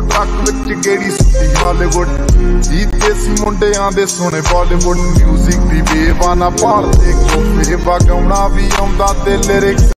truck ਵਿੱਚ ਗੇੜੀ ਸੁੱਤੀ Hollywood ਜੀਤੇ ਸੀ ਮੁੰਡਿਆਂ ਦੇ ਸੋਹਣੇ ਬਾਲੀਵੁੱਡ 뮤직 ਦੀ ਬੇਵਾਨਾ ਭਾਲਦੇ ਕੋਫੇ ਵਗਾਉਣਾ ਵੀ ਆਉਂਦਾ ਤੇ ਲਿਰਿਕਸ